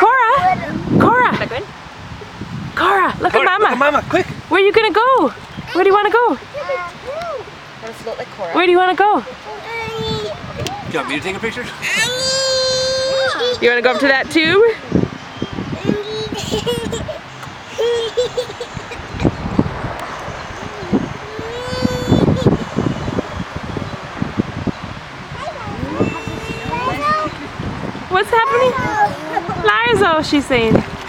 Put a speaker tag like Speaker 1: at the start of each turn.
Speaker 1: Cora! Cora! Cora, look
Speaker 2: Cora,
Speaker 1: at Mama.
Speaker 2: Look at Mama, quick.
Speaker 1: Where are you gonna go? Where do you wanna go?
Speaker 3: Let's look like Cora.
Speaker 1: Where do you wanna go?
Speaker 2: Do you want me to take a picture?
Speaker 1: You wanna go up to that tube? What's happening? Liza, she's saying.